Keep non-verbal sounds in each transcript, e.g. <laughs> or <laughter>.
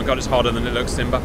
my god, it's harder than it looks, Simba.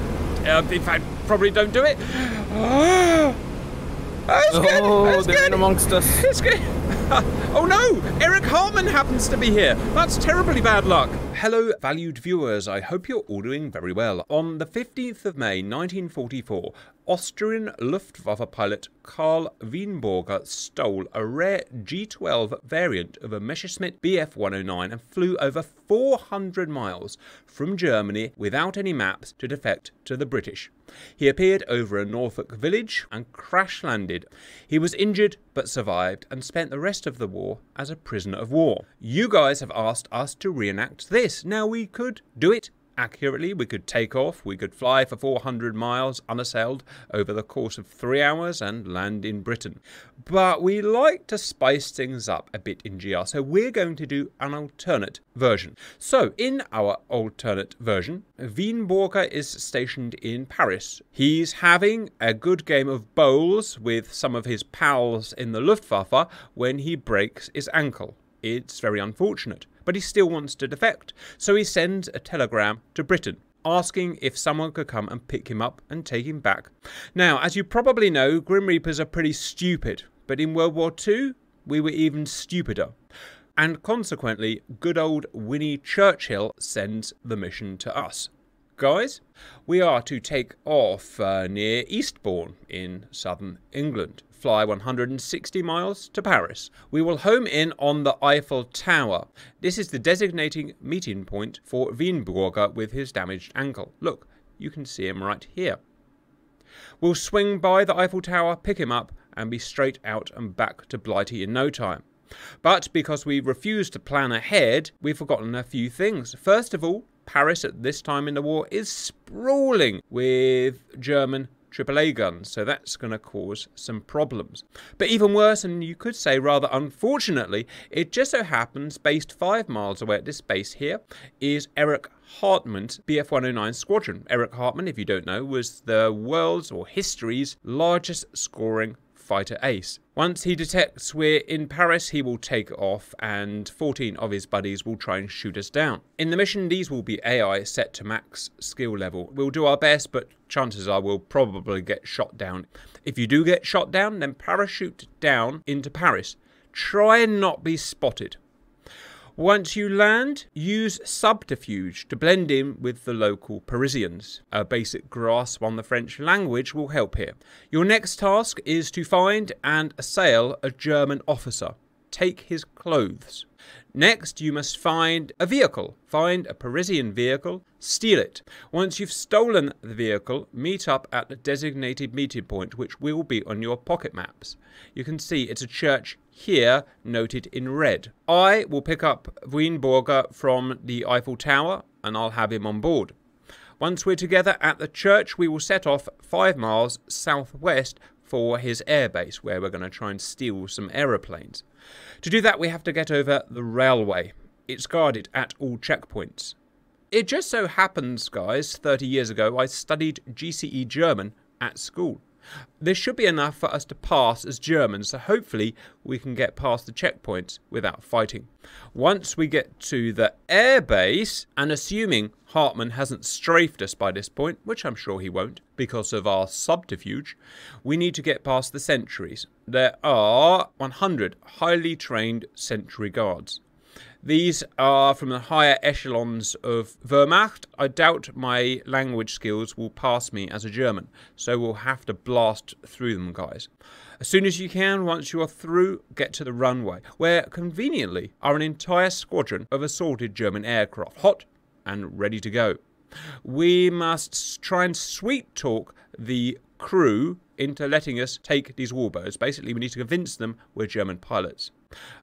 Uh, in fact, probably don't do it. <gasps> That's good. Oh, That's they're good. in amongst us. It's good. <laughs> oh no! Eric Hartmann happens to be here. That's terribly bad luck. Hello, valued viewers. I hope you're all doing very well. On the 15th of May 1944, Austrian Luftwaffe pilot Karl Winberger stole a rare G12 variant of a Messerschmitt Bf 109 and flew over 400 miles from Germany without any maps to defect to the British. He appeared over a Norfolk village and crash landed. He was injured but survived and spent the rest of the war as a prisoner of war. You guys have asked us to reenact this. Now we could do it accurately. We could take off, we could fly for 400 miles unassailed over the course of three hours and land in Britain. But we like to spice things up a bit in GR, so we're going to do an alternate version. So, in our alternate version, Winberger is stationed in Paris. He's having a good game of bowls with some of his pals in the Luftwaffe when he breaks his ankle. It's very unfortunate, but he still wants to defect, so he sends a telegram to Britain asking if someone could come and pick him up and take him back. Now, as you probably know, Grim Reapers are pretty stupid, but in World War II, we were even stupider. And consequently, good old Winnie Churchill sends the mission to us. Guys, we are to take off uh, near Eastbourne in southern England fly 160 miles to Paris. We will home in on the Eiffel Tower. This is the designating meeting point for Winberger with his damaged ankle. Look, you can see him right here. We'll swing by the Eiffel Tower, pick him up, and be straight out and back to Blighty in no time. But because we refuse to plan ahead, we've forgotten a few things. First of all, Paris at this time in the war is sprawling with German AAA guns, so that's going to cause some problems. But even worse, and you could say rather unfortunately, it just so happens, based five miles away at this base here, is Eric Hartmann's Bf 109 squadron. Eric Hartmann, if you don't know, was the world's or history's largest scoring fighter ace. Once he detects we're in Paris, he will take off, and 14 of his buddies will try and shoot us down. In the mission, these will be AI set to max skill level. We'll do our best, but chances are we'll probably get shot down. If you do get shot down, then parachute down into Paris. Try and not be spotted. Once you land, use subterfuge to blend in with the local Parisians. A basic grasp on the French language will help here. Your next task is to find and assail a German officer. Take his clothes. Next, you must find a vehicle. Find a Parisian vehicle, steal it. Once you've stolen the vehicle, meet up at the designated meeting point, which will be on your pocket maps. You can see it's a church here, noted in red. I will pick up Winberger from the Eiffel Tower and I'll have him on board. Once we're together at the church, we will set off five miles southwest for his airbase, where we're going to try and steal some aeroplanes. To do that, we have to get over the railway. It's guarded at all checkpoints. It just so happens, guys, 30 years ago, I studied GCE German at school. This should be enough for us to pass as Germans, so hopefully we can get past the checkpoints without fighting. Once we get to the airbase, and assuming Hartmann hasn't strafed us by this point, which I'm sure he won't because of our subterfuge, we need to get past the sentries. There are 100 highly trained sentry guards. These are from the higher echelons of Wehrmacht. I doubt my language skills will pass me as a German, so we'll have to blast through them, guys. As soon as you can, once you are through, get to the runway, where conveniently are an entire squadron of assorted German aircraft, hot and ready to go. We must try and sweet talk the crew into letting us take these warbirds. Basically, we need to convince them we're German pilots.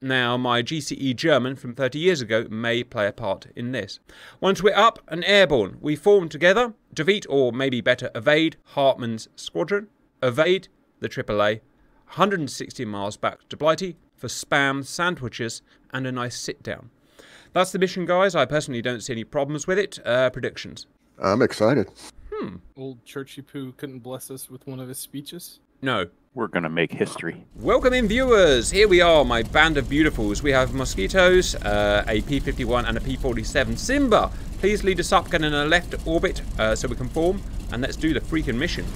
Now, my GCE German from 30 years ago may play a part in this. Once we're up and airborne, we form together, defeat or maybe better evade Hartmann's squadron, evade the AAA, 160 miles back to Blighty for spam, sandwiches, and a nice sit down. That's the mission, guys. I personally don't see any problems with it. Uh, predictions. I'm excited. Hmm. Old Churchy Poo couldn't bless us with one of his speeches. No, We're gonna make history. Welcome in, viewers. Here we are, my band of beautifuls. We have mosquitoes, uh, a P-51 and a P-47. Simba, please lead us up, get in a left orbit uh, so we can form, and let's do the freaking mission.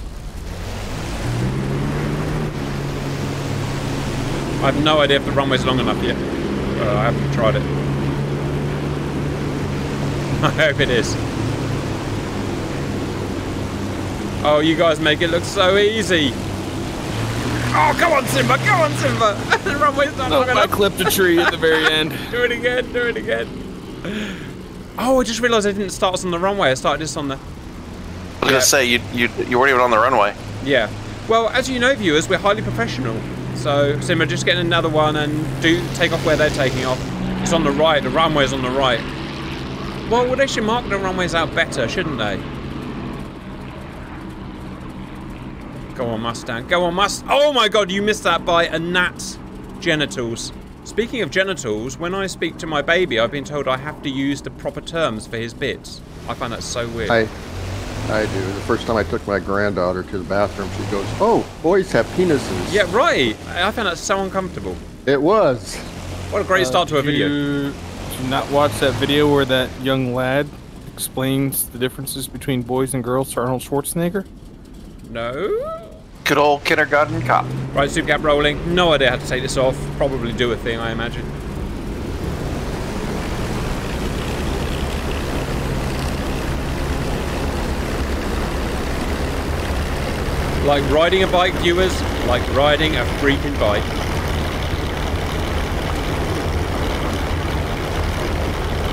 I have no idea if the runway's long enough yet. Uh, I haven't tried it. <laughs> I hope it is. Oh, you guys make it look so easy. Oh, come on, Simba! Come on, Simba! <laughs> the runway's not Oh, long I clipped a tree at the very end. <laughs> do it again, do it again. Oh, I just realised I didn't start us on the runway. I started this on the... I was gonna say you you you weren't even on the runway. Yeah. Well, as you know, viewers, we're highly professional. So, Simba, just get another one and do take off where they're taking off. It's on the right. The runway's on the right. Well, they should mark the runways out better, shouldn't they? Go on, Mustang. Go on, Must. Oh my god, you missed that by a gnat's genitals. Speaking of genitals, when I speak to my baby, I've been told I have to use the proper terms for his bits. I find that so weird. I, I do. The first time I took my granddaughter to the bathroom, she goes, "Oh, boys have penises." yeah, right. I I found that so uncomfortable. It was. What a great uh, start to a video. Did you not watch that video where that young lad explains the differences between boys and girls to Arnold Schwarzenegger? No? Good old kindergarten cop. Right, super cap rolling. No idea how to take this off. Probably do a thing, I imagine. Like riding a bike, viewers. Like riding a freaking bike.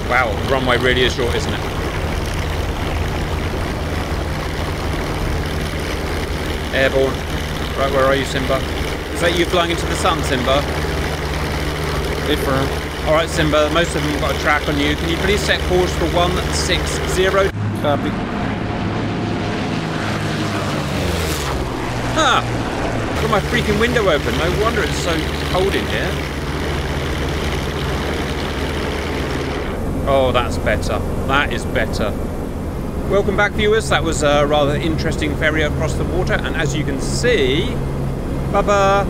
Wow, runway really is short, isn't it? Airborne. Right, where are you, Simba? Is that you flying into the sun, Simba? Firm. Alright, Simba, most of them have got a track on you. Can you please set course for 160? Copy. Ah! Got my freaking window open. No wonder it's so cold in here. Oh, that's better. That is better. Welcome back, viewers. That was a rather interesting ferry across the water, and as you can see, Baba,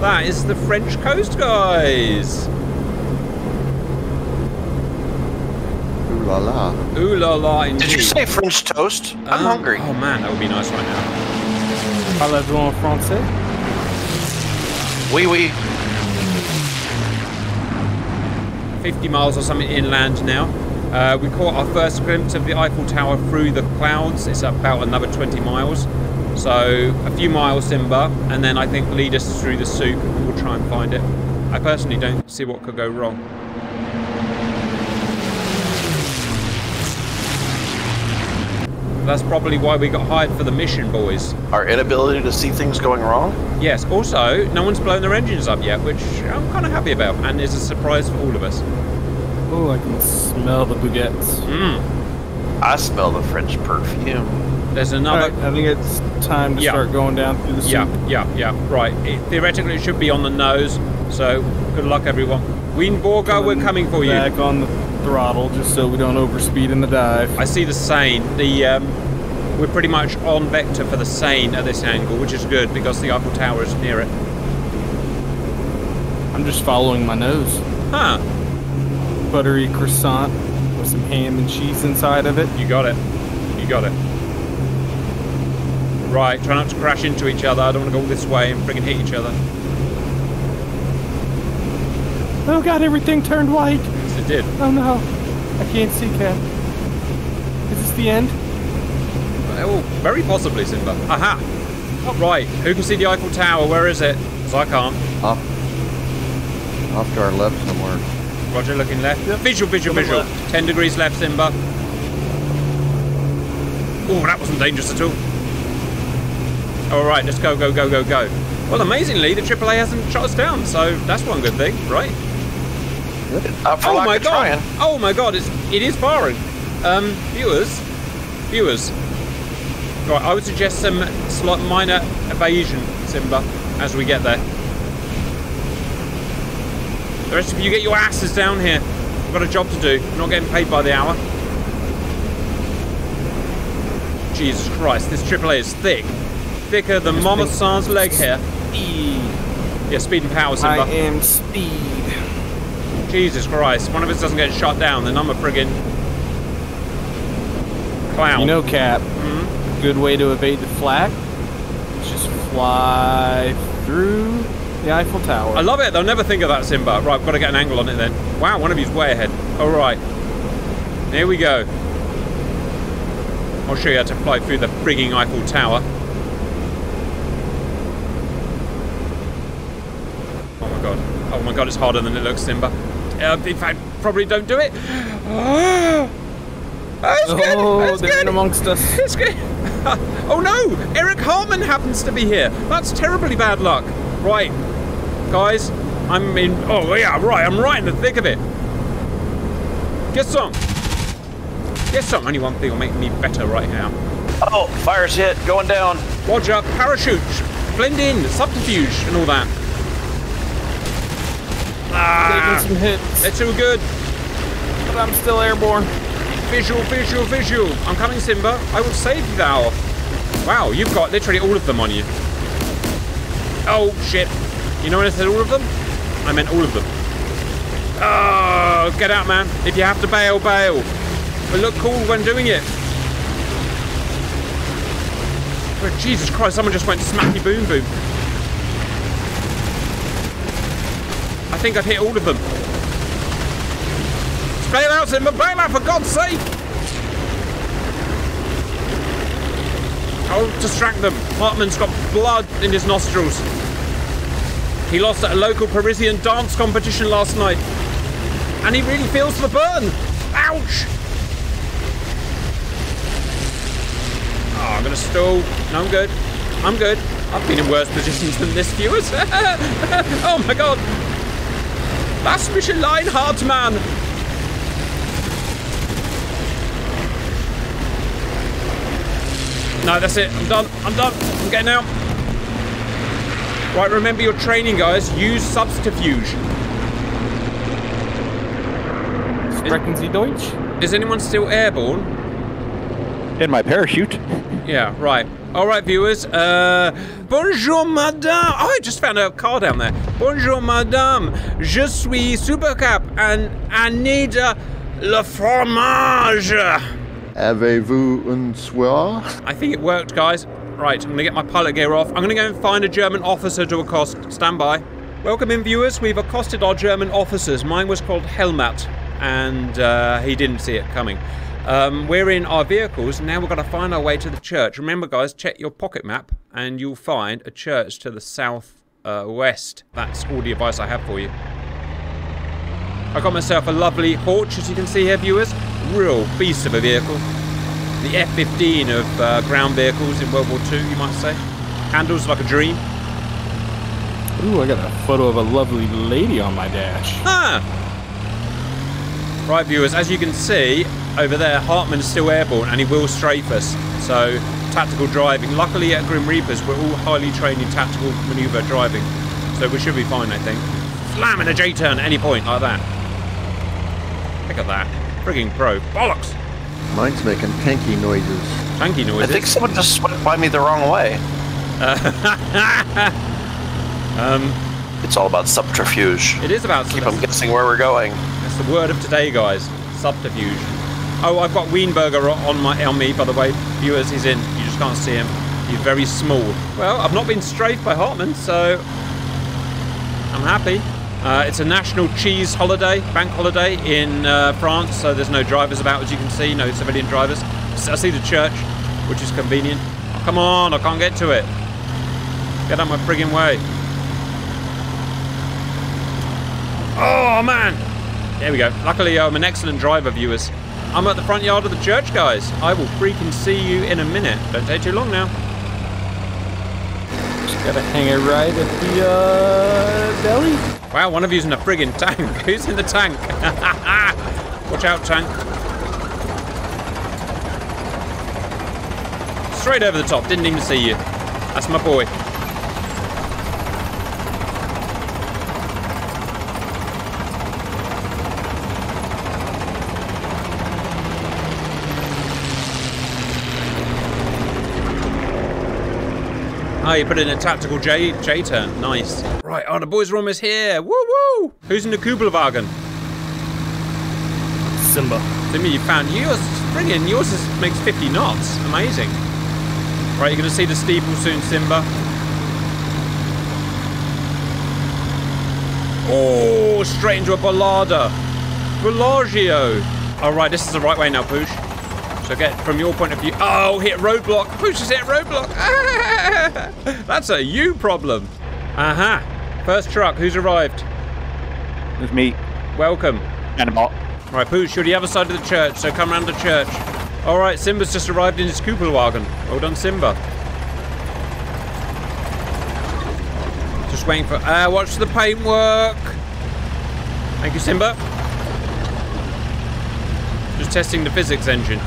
that is the French coast, guys. Ooh la la. Ooh la la, indeed. Did you say French toast? I'm Um, hungry. Oh man, that would be nice right now. Parlez-vous en français? Wee wee. 50 miles or something inland now. Uh, we caught our first glimpse of the Eiffel Tower through the clouds. It's about another 20 miles. So a few miles, Simba, and then I think lead us through the soup and we'll try and find it. I personally don't see what could go wrong. That's probably why we got hired for the mission, boys. Our inability to see things going wrong. Yes, also, no one's blown their engines up yet, which I'm kind of happy about, and is a surprise for all of us. Oh, I can smell the baguettes. Mmm. I smell the French perfume. There's another. right, I think it's time to Yeah. start going down through the soup. Yeah, yeah, yeah. Right. It, theoretically, it should be on the nose. So, good luck, everyone. Winberger, we're coming for you. Back on the throttle, just so we don't overspeed in the dive. I see the Seine. The um, we're pretty much on vector for the Seine at this angle, which is good because the Eiffel Tower is near it. I'm just following my nose. Huh? Buttery croissant with some ham and cheese inside of it. You got it. You got it. Right. Try not to crash into each other. I don't want to go this way and friggin' hit each other. Oh god, everything turned white. Yes, it did. Oh no, I can't see, Cat. Is this the end? Uh, oh, very possibly, Simba. Aha! Right. Who can see the Eiffel Tower? Where is it? Because I can't. Off, off to our left somewhere. Roger, looking left. Visual, visual, Looking visual. left. 10 degrees left, Simba. Oh, that wasn't dangerous at all. All right, let's go, go, go, go, go. Well, amazingly, the AAA hasn't shot us down, so that's one good thing, right? For oh my god! trying. Oh my god! It's it is firing. Um, viewers, viewers. Right, I would suggest some slight minor evasion, Simba, as we get there. The rest of you get your asses down here. I've got a job to do. I'm not getting paid by the hour. Jesus Christ, this AAA is thick. Thicker than Mama San's leg hair. speed. Yeah, speed and power, I Simba. am speed. Jesus Christ. One of us doesn't get shot down, then I'm a friggin' clown. You know, Cap, a good way to evade the flak is just fly through the Eiffel Tower. I love it. They'll never think of that, Simba. Right, I've got to get an angle on it then. Wow, one of you's way ahead. All right. Here we go. I'll show you how to fly through the frigging Eiffel Tower. Oh my god. Oh my god, it's harder than it looks, Simba. Uh, in fact, probably don't do it. Oh, <gasps> it's good. oh, It's they're good. in amongst us. <laughs> It's good. <laughs> oh no! Eric Harmon happens to be here. That's terribly bad luck. Right, guys, I'm in. Oh yeah, right. I'm right in the thick of it. Get some. Get some. Only one thing will make me better right now. Oh, fire's hit. Going down. Roger. Parachute. Blend in. Subterfuge and all that. Ah, Taking some hits, they're too good. but I'm still airborne. Visual, visual, visual. I'm coming, Simba. I will save you thou. Wow, you've got literally all of them on you. Oh, shit. You know when I said all of them? I meant all of them. Oh, get out, man. If you have to bail, bail. But look cool when doing it. But Jesus Christ, someone just went smacky boom boom. I think I've hit all of them. Bail out, Simba! Bail out, for God's sake! I'll distract them. Hartmann's got blood in his nostrils. He lost at a local Parisian dance competition last night. And he really feels the burn. Ouch! Oh, I'm gonna stall. No, I'm good. I'm good. I've been in worse positions than this, viewers. <laughs> oh my god. That's Michelin Hartmann. No, that's it. I'm done. I'm done. I'm getting out. Right, remember your training, guys. Use subterfuge. Sprechen Sie Deutsch? Is anyone still airborne? In my parachute. Yeah, right. All right, viewers. Uh, bonjour, madame. Oh, I just found a car down there. Bonjour, madame. Je suis Supercap and I need uh, le fromage. Avez-vous un soir? I think it worked, guys. Right, I'm gonna get my pilot gear off. I'm gonna go and find a German officer to accost. Stand by. Welcome in, viewers. We've accosted our German officers. Mine was called Helmat, and uh, he didn't see it coming. Um, we're in our vehicles. Now we're going to find our way to the church. Remember, guys, check your pocket map, and you'll find a church to the south uh, west. That's all the advice I have for you. I got myself a lovely Horch, as you can see here, viewers. Real beast of a vehicle. The F-15 of uh, ground vehicles in World War II, you might say. Handles like a dream. Ooh, I got a photo of a lovely lady on my dash. Ah! Right, viewers, as you can see, over there, Hartmann's still airborne and he will strafe us. So, tactical driving. Luckily at Grim Reapers, we're all highly trained in tactical manoeuvre driving. So we should be fine, I think. Slam in a J-turn at any point, like that. Look at that. Frigging pro. Bollocks! Mine's making tanky noises. Tanky I think someone just swept by me the wrong way. <laughs> um, It's all about subterfuge. it is about Keep them guessing where we're going. That's the word of today, guys. Subterfuge. Oh, I've got Winberger on my on me, by the way. Viewers, he's in. You just can't see him. He's very small. Well, I've not been strafed by Hartmann, so I'm happy. Uh, it's a national cheese holiday, bank holiday in uh, France, so there's no drivers about, as you can see, no civilian drivers. I see the church, which is convenient. Oh, come on, I can't get to it. Get out my frigging way. Oh man! There we go. Luckily, I'm an excellent driver, viewers. I'm at the front yard of the church, guys. I will freaking see you in a minute. Don't take too long now. Just gotta hang it right at the uh, belly. Wow, one of you's in a friggin' tank. <laughs> Who's in the tank? <laughs> Watch out, tank. Straight over the top. Didn't even see you. That's my boy. Oh, you put it in a tactical J J turn. Nice. Right, oh, the boys are almost here. Woo woo! Who's in the Kubelwagen? Simba. Simba, you found yours. Friggin', yours is, makes 50 knots. Amazing. Right, you're gonna see the steeple soon, Simba. Oh, straight into a Ballada. Bellagio. All right, this is the right way now, Poosh. So get from your point of view. Oh, hit roadblock. Poosh has hit roadblock. <laughs> <laughs> That's a you problem. Aha. Uh-huh. First truck. Who's arrived? It's me. Welcome. And a bot. Right, Poosh, you're the other side of the church, so come round the church. All right, Simba's just arrived in his Kubelwagen. Well done, Simba. Just waiting for. Uh, watch the paintwork. Thank you, Simba. Just testing the physics engine.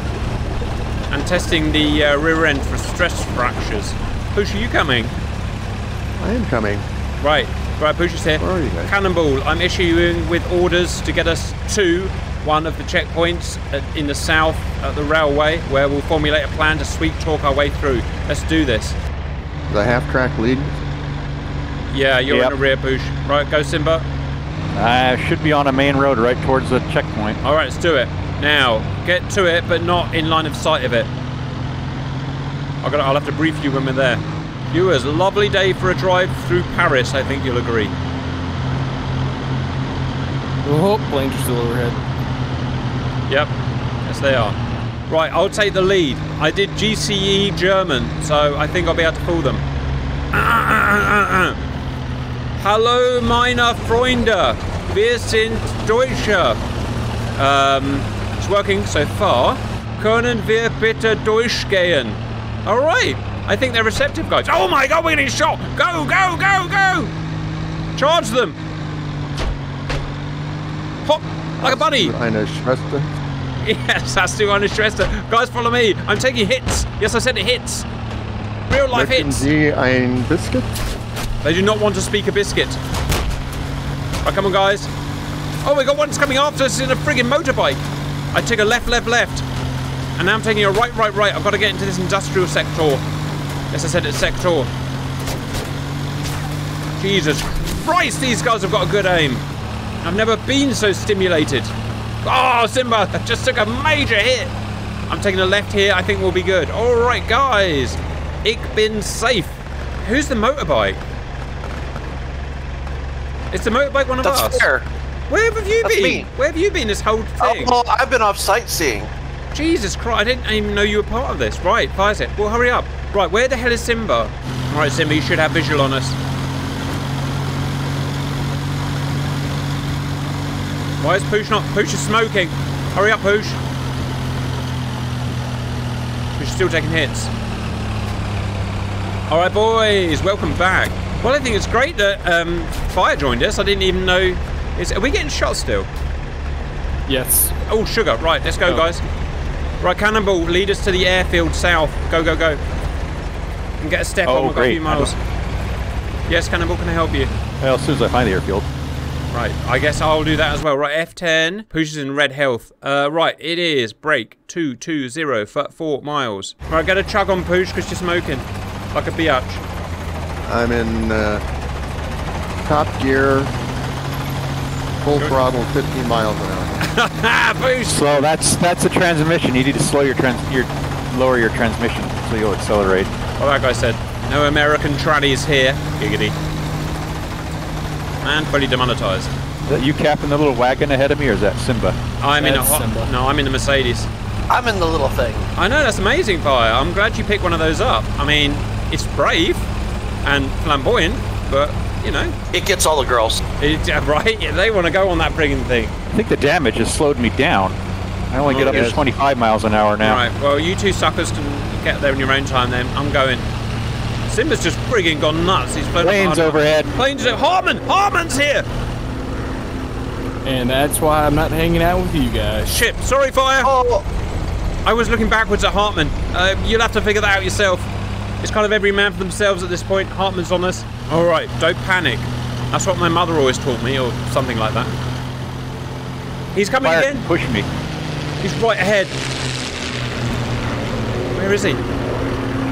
And testing the uh, rear end for stress fractures. Poosh, are you coming? I am coming. Right, right, Poosh is here. Where are you guys? Cannonball, I'm issuing with orders to get us to one of the checkpoints at, in the south at the railway where we'll formulate a plan to sweep talk our way through. Let's do this. The half track lead. Yeah, you're Yep. in the rear, Poosh. Right, go Simba. I should be on a main road right towards the checkpoint. All right, let's do it. Now, get to it, but not in line of sight of it. I'll, gotta, I'll have to brief you when we're there. Viewers, lovely day for a drive through Paris, I think you'll agree. Oh, planes are still overhead. Yep. Yes, they are. Right, I'll take the lead. I did GCE German, so I think I'll be able to pull them. <coughs> Hallo, meine Freunde. Wir sind Deutsche. Um, it's working so far. Können wir bitte durchgehen? All right. I think they're receptive, guys. Oh my God, we're getting shot. Go, go, go, go. Charge them. Hop, like a bunny. Eine Schwester. Yes, that's too under Schwester. Guys, follow me. I'm taking hits. Yes, I said it hits. Real life Möchten hits. Sie ein Biscuit? They do not want to speak a biscuit. Right, come on, guys. Oh, we got one's coming after us in a friggin' motorbike. I take a left, left, left. And now I'm taking a right, right, right. I've got to get into this industrial sector. Yes, I said it's sector. Jesus Christ, these guys have got a good aim. I've never been so stimulated. Oh, Simba, I just took a major hit. I'm taking a left here. I think we'll be good. All right, guys. Ich bin safe. Who's the motorbike? It's the motorbike one of That's us? fair. Where have you That's been? me. Where have you been this whole Oh, thing? well, I've been off sightseeing. Jesus Christ, I didn't even know you were part of this. Right, fire set. Well, hurry up. Right, where the hell is Simba? All right, Simba, you should have visual on us. Why is Pooch not? Pooch is smoking. Hurry up, Pooch. Pooch is still taking hits. All right, boys, welcome back. Well, I think it's great that um, Fire joined us. I didn't even know. Is, are we getting shot still? Yes. Oh, sugar. Right, let's go, Oh. guys. Right, Cannonball, lead us to the airfield south. Go, go, go. And get a step Oh, on. We've got a great. few miles. Yes, Cannonball, can I help you? Well, as soon as I find the airfield. Right, I guess I'll do that as well. Right, F10 pushes in red health. Uh, right, it is break 220 for 4 miles. Right, get a chug on Pooch because you're smoking. Like a biatch. I'm in uh, top gear, full throttle, 15 miles an hour. <laughs> So that's that's the transmission. You need to slow your trans your lower your transmission so you'll accelerate. Well, that guy said, no American trannies here. Giggity. And fully demonetized. Is that you capping the little wagon ahead of me, or is that Simba? I'm in a That's hot. Simba. No, I'm in the Mercedes. I'm in the little thing. I know that's amazing, Fire. I'm glad you picked one of those up. I mean, it's brave and flamboyant, but you know, It gets all the girls. it, right? Yeah, they want to go on that friggin' thing. I think the damage has slowed me down. I only get Oh, up yes. to 25 miles an hour now. Right. Well, you two suckers can get there in your own time. Then I'm going. Simba's just friggin' gone nuts. He's flown Planes hard- overhead. Planes. Harmon. Harmon's here. And that's why I'm not hanging out with you guys. Shit. Sorry, Fire. Oh, I was looking backwards at Hartmann. Uh, you'll have to figure that out yourself. It's kind of every man for themselves at this point. Hartmann's on us. All right, don't panic. That's what my mother always taught me, or something like that. He's coming Fire, again. push me. He's right ahead. Where is he?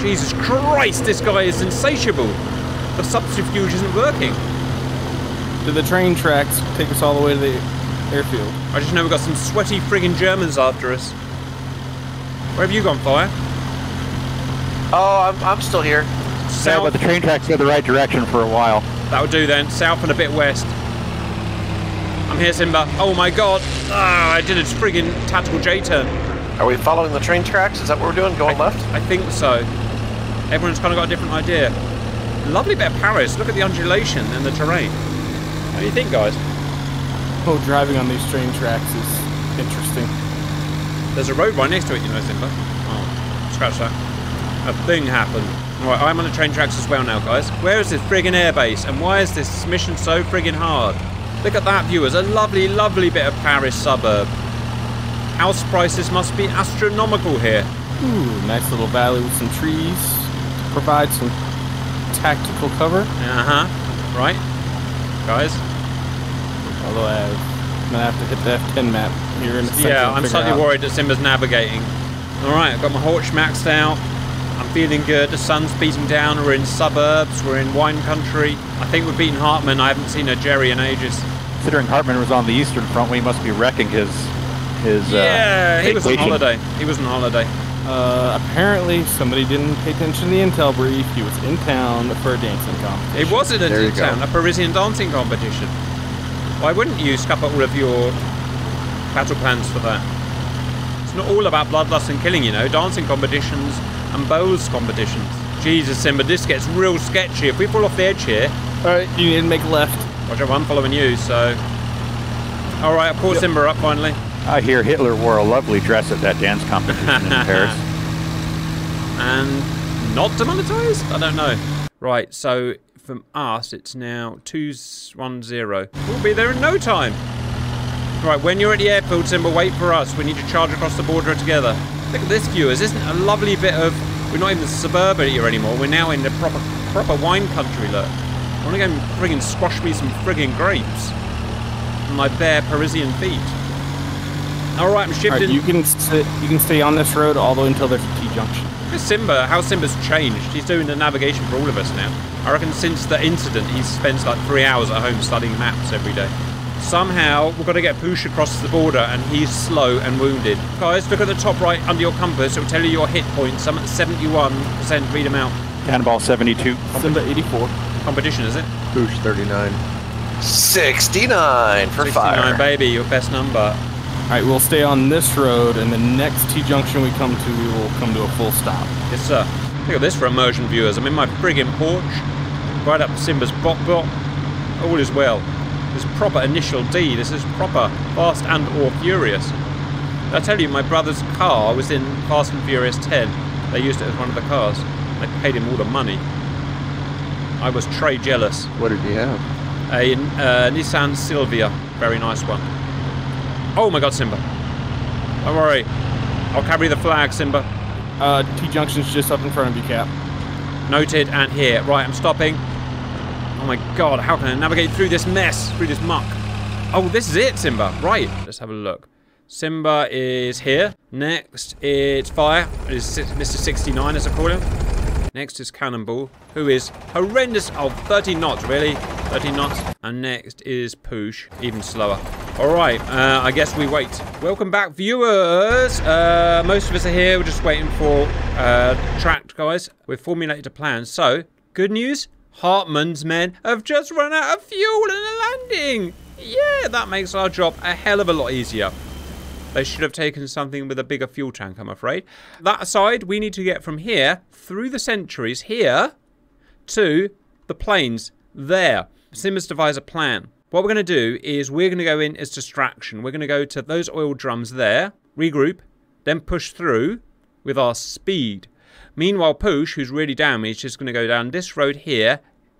Jesus Christ, this guy is insatiable. The subterfuge isn't working. Do the train tracks take us all the way to the airfield? I just know we've got some sweaty friggin' Germans after us. Where have you gone, Fire? Oh, I'm, I'm still here. Yeah, South? but the train tracks go the right direction for a while. That'll do then. South and a bit west. I'm here, Simba. Oh my god. Ah, I did a friggin' tactical J turn. Are we following the train tracks? Is that what we're doing? Going left? I think so. Everyone's kind of got a different idea. Lovely bit of Paris. Look at the undulation and the terrain. What do you think, guys? Oh, driving on these train tracks is interesting. There's a road right next to it, you know, Simba. Oh, scratch that. A thing happened. Alright, I'm on the train tracks as well now, guys. Where is this friggin' airbase? And why is this mission so friggin' hard? Look at that, viewers. A lovely, lovely bit of Paris suburb. House prices must be astronomical here. Ooh, nice little valley with some trees to provide some tactical cover. Uh huh. Right? Guys? Although I'm gonna have to hit the F10 map here in a second. Yeah, I'm slightly worried that Simba's navigating. Alright, I've got my Horch maxed out. I'm feeling good. The sun's beating down. We're in suburbs. We're in wine country. I think we've beaten Hartmann. I haven't seen a Jerry in ages. Considering Hartmann was on the eastern front, we must be wrecking his his. yeah, uh, he was on holiday. He was on holiday. Uh, apparently somebody didn't pay attention to the intel brief. He was in town for a dancing competition. It was in There you a town, go. a Parisian dancing competition. Why wouldn't you scupper all of your battle plans for that? It's not all about bloodlust and killing, you know. Dancing competitions and bows competitions. Jesus, Simba, this gets real sketchy. If we fall off the edge here, Alright, you need to make a left. watch out, I'm following you, so. Alright, I've caught Simba up finally. I hear Hitler wore a lovely dress at that dance competition in <laughs> Paris. and not demonetized? I don't know. Right, so from us, it's now 210. We'll be there in no time. Right, when you're at the airfield, Simba, wait for us. We need to charge across the border together. Look at this, viewers. Isn't it a lovely bit of... We're not even suburban here anymore. We're now in the proper proper wine country, look. I want to go and friggin' squash me some friggin' grapes. On my bare Parisian feet. Alright, I'm Alright, shifting. you can sit, you can stay on this road all the way until there's a T junction. Look at Simba, how Simba's changed. He's doing the navigation for all of us now. I reckon since the incident, he spends like three hours at home studying maps every day. Somehow, we've got to get Poosh across the border, and he's slow and wounded. Guys, look at the top right under your compass. It'll tell you your hit points. I'm at 71%. Read them out. Cannonball 72. Simba 84. Competition, is it? Push 39. 69 for 69, fire. baby, your best number. Alright, we'll stay on this road, and the next T junction we come to, we will come to a full stop. Yes, sir. Look at this for immersion viewers. I'm in my friggin' Horch, right up Simba's bot bot. All is well. This is proper initial D. This is proper Fast and or Furious. I tell you, my brother's car was in Fast and Furious 10. They used it as one of the cars. They paid him all the money. I was Trey jealous. What did he have? A uh, Nissan Silvia, very nice one. Oh my God, Simba! Don't worry, I'll carry the flag, Simba. Uh, T junction's just up in front of you, Cap. Noted and here. Right, I'm stopping. Oh my god, how can I navigate through this mess? Through this muck? Oh, this is it, Simba. Right, let's have a look. Simba is here. Next, it's Fire. It is Mr. 69, as I call him. Next is Cannonball, who is horrendous. Oh, 13 knots, really? 30 knots. And next is Poosh, even slower. All right, uh, I guess we wait. Welcome back, viewers. Uh, most of us are here. We're just waiting for uh, tracked guys. We've formulated a plan. So, good news. Hartmann's men have just run out of fuel in the landing. Yeah, that makes our job a hell of a lot easier. They should have taken something with a bigger fuel tank, I'm afraid. That aside, we need to get from here, through the centuries, here, to the planes, there. Simmers devise a plan. What we're going to do is we're going to go in as distraction. We're going to go to those oil drums there, regroup, then push through with our speed. Meanwhile, Poosh, who's really damaged, is going to go down this road here,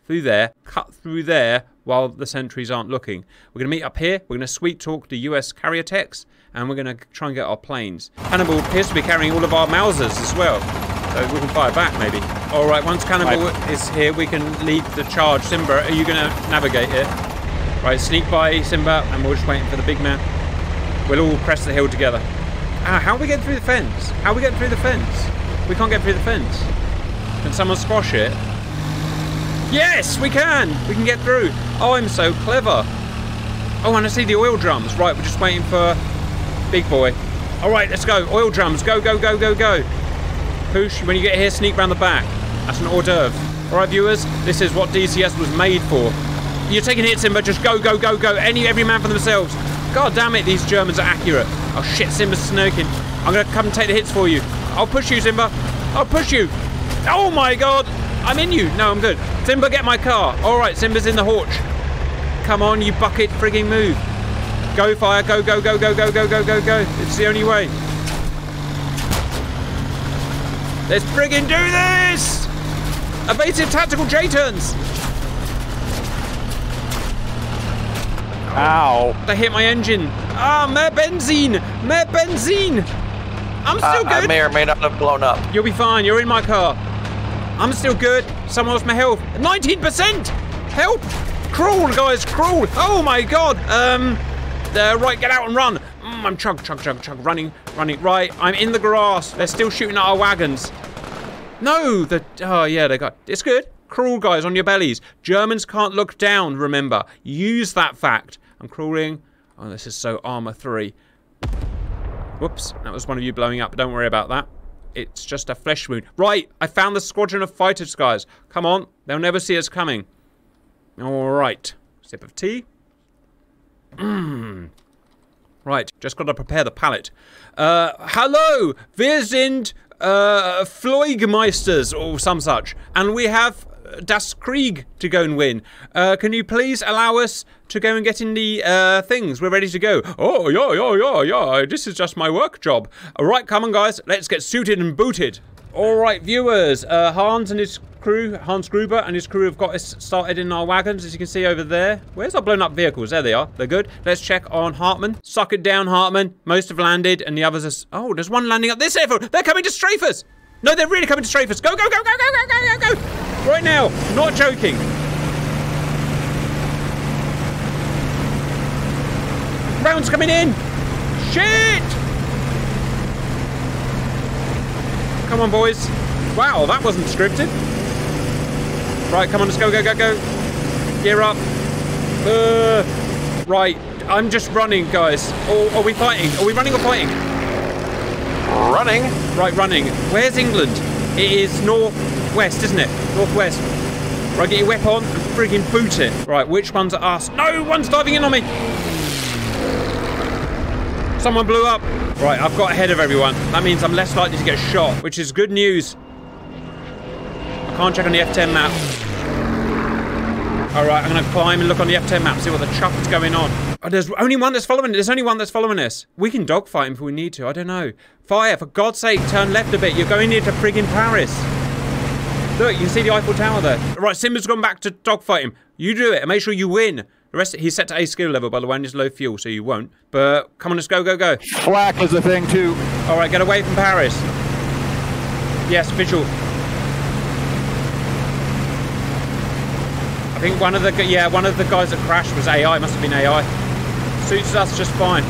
through there, cut through there while the sentries aren't looking. We're going to meet up here. We're going to sweet talk the US carrier techs, and we're going to try and get our planes. Cannibal appears to be carrying all of our Mausers as well, so we can fire back maybe. All right, once Cannibal is here, we can lead the charge. Simba, are you going to navigate here? Right, sneak by Simba, and we're just waiting for the big man. We'll all press the hill together. Ah, how are we getting through the fence? How are we getting through the fence? We can't get through the fence. Can someone squash it? Yes, we can. We can get through. Oh, I'm so clever. Oh, and I see the oil drums. Right, we're just waiting for Big Boy. All right, let's go. Oil drums. Go, go, go, go, go. Push. When you get here, sneak round the back. That's an hors d'oeuvre. All right, viewers, this is what DCS was made for. You're taking hits, Simba. Just go, go, go, go. Any, every man for themselves. God damn it, these Germans are accurate. Oh shit, Simba's snurking. I'm gonna come and take the hits for you. I'll push you, Simba. I'll push you. Oh my god, I'm in you. No, I'm good. Simba, get my car. All right, Simba's in the horch. Come on, you bucket frigging move. Go fire, go, go, go, go, go, go, go, go, go. It's the only way. Let's friggin' do this! Evasive tactical J-turns. Ow. They hit my engine. Ah, mehr benzene! Mehr benzene! I'm Uh, still I good. may or may not have blown up. You'll be fine. You're in my car. I'm still good. Someone lost my health. 19%! Help! Crawl, guys, crawl! Oh my god! Um, uh, right, get out and run. Mm, I'm chug, chug, chug, chug, running, running. Right, I'm in the grass. They're still shooting at our wagons. No, the oh yeah, they got it's good. Crawl, guys, on your bellies. Germans can't look down. Remember, use that fact. I'm crawling. Oh, this is so Arma three. Whoops, that was one of you blowing up. Don't worry about that. It's just a flesh wound. Right, I found the squadron of fighters, guys. Come on, they'll never see us coming. All right, sip of tea. Mmm. Right, just got to prepare the pallet. Uh, hello, wir sind uh, Fleugmeisters or some such, and we have Das Krieg to go and win. Uh, can you please allow us to go and get in the uh, things? We're ready to go. Oh, yeah, yeah, yeah, yeah. This is just my work job. All right, come on, guys. Let's get suited and booted. All right, viewers. Uh, Hans and his crew, Hans Gruber and his crew have got us started in our wagons, as you can see over there. Where's our blown up vehicles? There they are. They're good. Let's check on Hartmann. Suck it down, Hartmann. Most have landed, and the others are... Oh, there's one landing up this airfield. They're coming to strafe us. No, they're really coming to strafe us. Go, go, go, go, go, go, go, go, go. Right now. Not joking. Rounds coming in. Shit. Come on, boys. Wow, that wasn't scripted. Right, come on, let's go, go, go, go. Gear up. Uh, right, I'm just running, guys. Or are we fighting? Are we running or fighting? Running. Right, running. Where's England? It is northwest, isn't it? Northwest. Right, get your whip on and friggin' boot it. Right, which ones are us? No, one's diving in on me. Someone blew up. Right, I've got ahead of everyone. That means I'm less likely to get shot, which is good news. I can't check on the F10 map. All right, I'm gonna climb and look on the F10 map, see what the chuff is going on. Oh, there's only one that's following. There's only one that's following us. We can dogfight him if we need to. I don't know. Fire, for God's sake, turn left a bit. You're going into friggin' Paris. Look, you can see the Eiffel Tower there. Right, Simba's gone back to dogfight him. You do it and make sure you win. The rest, he's set to A skill level, by the way, and he's low fuel, so you won't. But come on, let's go, go, go. Flak is a thing too. All right, get away from Paris. Yes, visual. I think one of the yeah one of the guys that crashed was AI. Must have been AI. Suits us just fine.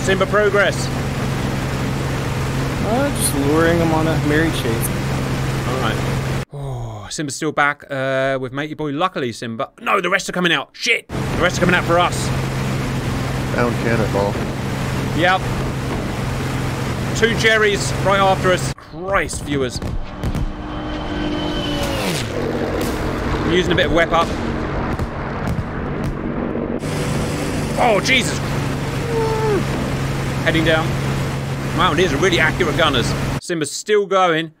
Simba progress. Uh, just luring him on a merry chase. All right. Oh, Simba's still back uh, with matey boy. Luckily, Simba. No, the rest are coming out. Shit, the rest are coming out for us. Down cannonball. Yep. Two Jerrys right after us. Christ, viewers. I'm using a bit of whip up. Oh, Jesus. Heading down. Wow, these are really accurate gunners. Simba's still going.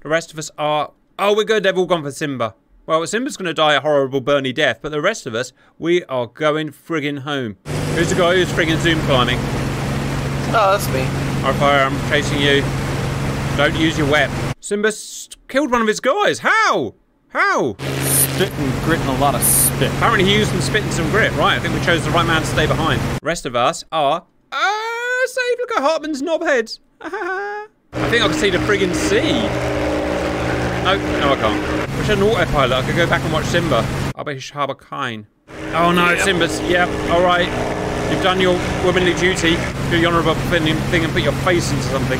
The rest of us are... Oh, we're good. They've all gone for Simba. Well, Simba's going to die a horrible Bernie death, but the rest of us, we are going friggin' home. Who's the guy who's friggin' zoom climbing? Oh, that's me. Alright, fire, I'm chasing you. Don't use your whip. Simba killed one of his guys. How? How? Spitting, and a lot of spit. Apparently he used some spit and some grit. Right, I think we chose the right man to stay behind. rest of us are... Ah, save. Look at Hartmann's knobheads. <laughs> I think I can see the friggin' sea. No, no I can't. Wish I had an autopilot. I could go back and watch Simba. Aber ich habe kein. Oh no, Simba's... Yep, alright. You've done your womanly duty. Do the honourable thing thing and put your face into something.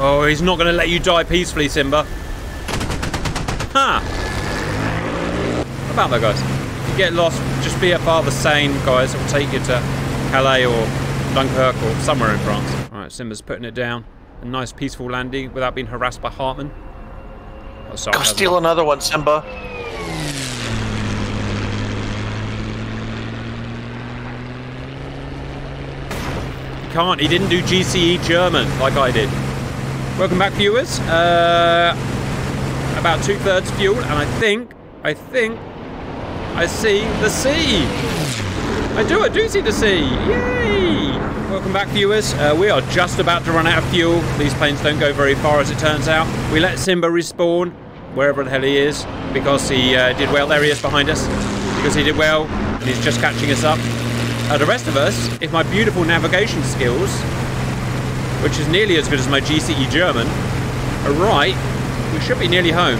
Oh, he's not going to let you die peacefully, Simba. Ha! How about that, guys? If you get lost, just be a father sane, guys. It will take you to Calais or Dunkirk or somewhere in France. All right, Simba's putting it down. A nice peaceful landing without being harassed by Hartmann. Oh, sorry, Go steal another one, Simba. can't. He didn't do GCE German like I did. Welcome back, viewers. Uh, about two thirds fuel, and I think, I think, I see the sea. I do, I do see the sea. Yay! Welcome back, viewers. Uh, we are just about to run out of fuel. These planes don't go very far, as it turns out. We let Simba respawn wherever the hell he is because he uh, did well. There he is behind us. Because he did well, and he's just catching us up. Uh, the rest of us, if my beautiful navigation skills, which is nearly as good as my GCE German, are right, we should be nearly home.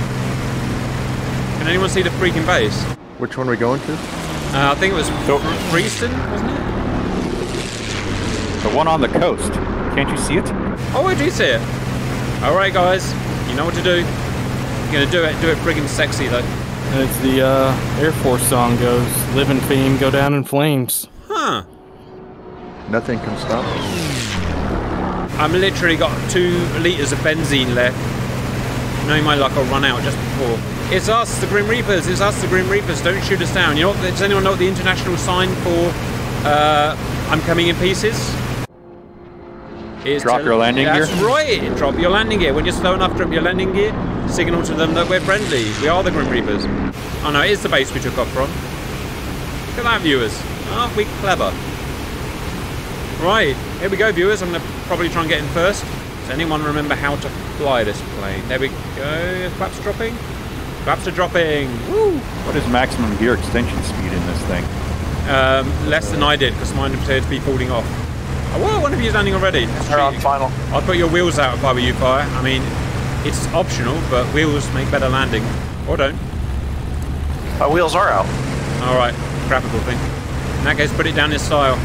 Can anyone see the freaking base? Which one are we going to? Uh, I think it was Freeston, wasn't it? The one on the coast. Can't you see it? Oh, I do see it. All right, guys, you know what to do. You're gonna do it. Do it friggin' sexy though. As the uh, Air Force song goes, live in fame, go down in flames. Huh? Nothing can stop us. I'm literally got two liters of benzene left. Knowing my luck, I'll run out just before. It's us, the Grim Reapers. It's us, the Grim Reapers. Don't shoot us down. You know what? Does anyone know what the international sign for uh, "I'm coming in pieces"? It's Drop to- your landing That's gear? right. Drop your landing gear. When you're slow enough, drop your landing gear. Signal to them that we're friendly. We are the Grim Reapers. Oh no, it is the base we took off from. Look at that, viewers. Aren't we clever? Right, here we go, viewers. I'm going to probably try and get in first. Does anyone remember how to fly this plane? There we go. Flaps dropping. Flaps are dropping. Woo! What is maximum gear extension speed in this thing? Um, less than I did because mine appeared to be falling off. Oh, whoa, one of you's landing already. That's They're on final. I'd put your wheels out if I were you, Fire. I mean, it's optional, but wheels make better landing. Or don't. My wheels are out. All right, graphical thing. In that case, put it down in style.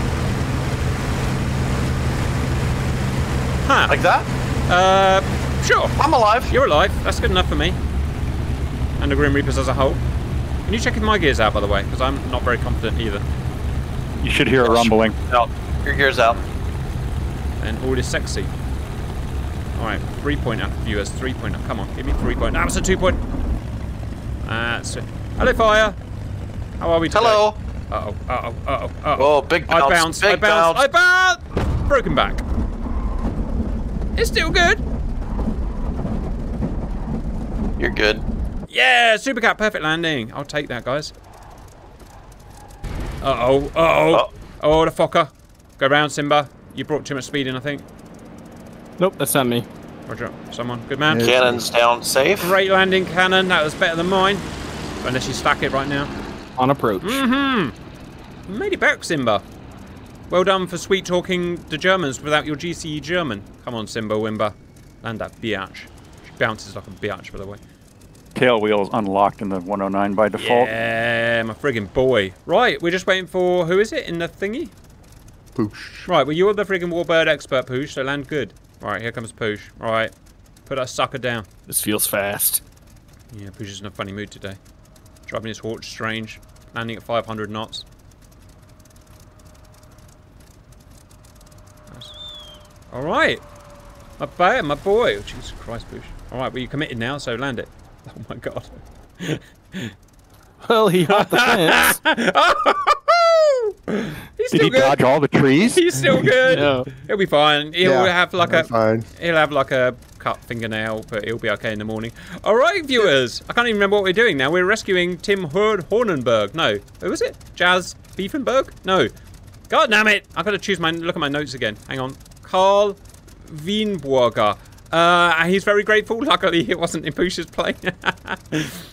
Huh. Like that? Uh, sure. I'm alive. You're alive. That's good enough for me. And the Grim Reapers as a whole. Can you check if my gear's out, by the way? Because I'm not very confident either. You should hear a rumbling. Out. Your gear's out. And all is sexy. Alright, three pointer, viewers. Three pointer. Come on, give me three point. That was a two point. That's it. Hello, fire. How are we today? Hello. Uh oh, uh oh, uh oh, uh oh. Whoa, big I bounce. bounced, I big bounced, I bounce. bounced! Broken back. It's still good. You're good. Yeah, Supercat, perfect landing. I'll take that, guys. Uh-oh, uh-oh. Oh. Oh, the Fokker. Go round, Simba. You brought too much speed in, I think. Nope, that's not me. Roger, someone. Good man. Cannon's down safe. Great landing, Cannon. That was better than mine. Unless you stack it right now. On approach. Mm-hmm. Made it back, Simba. Well done for sweet talking the Germans without your GCE German. Come on, Simba Wimba. Land that biatch. She bounces like a biatch, by the way. Tail wheels unlocked in the 109 by default. Yeah, my friggin' boy. Right, we're just waiting for who is it in the thingy? Poosh. Right, well you're the friggin' warbird expert, Poosh, so land good. Right, here comes Poosh. Right, put that sucker down. This feels fast. Yeah, Poosh is in a funny mood today. Driving his horse strange, landing at 500 knots. All right, my boy, my boy. Oh, Jesus Christ, Poosh. All right, well you committed now, so land it. <laughs> Oh my God. Well, he hopped the fence. <laughs> He's Did still he good. dodge all the trees? He's still <laughs> good. No. He'll be fine. He'll Yeah, have like a fine. he'll have like a cut fingernail, but he'll be okay in the morning. All right, viewers. I can't even remember what we're doing now. We're rescuing Tim Hord Hornenberg. No, who was it? Jazz Beefenberg? No. God damn it! I've got to choose my look at my notes again. Hang on. Karl Winberger. Uh, he's very grateful. <laughs> Luckily, it wasn't in Poosh's plane. <laughs>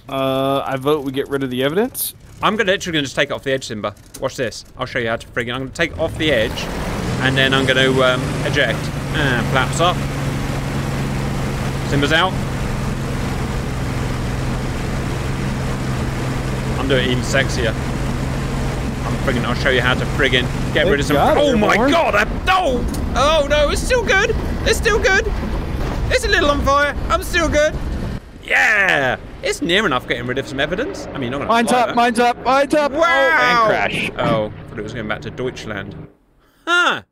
Uh, I vote we get rid of the evidence. I'm gonna literally gonna just take it off the edge, Simba. Watch this. I'll show you how to friggin'. I'm gonna take it off the edge, and then I'm gonna um, eject. And flaps up. Simba's out. I'm doing even sexier. Friggin'. I'll show you how to friggin' get Good rid of some. oh my god! I, no! Oh no! It's still good. It's still good. It's a little on fire. I'm still good. Yeah. It's near enough getting rid of some evidence. I mean, not gonna Mine's fly up, that. mine's up, mine's up. Wow. Oh, and crash. Oh, I thought it was going back to Deutschland. Huh.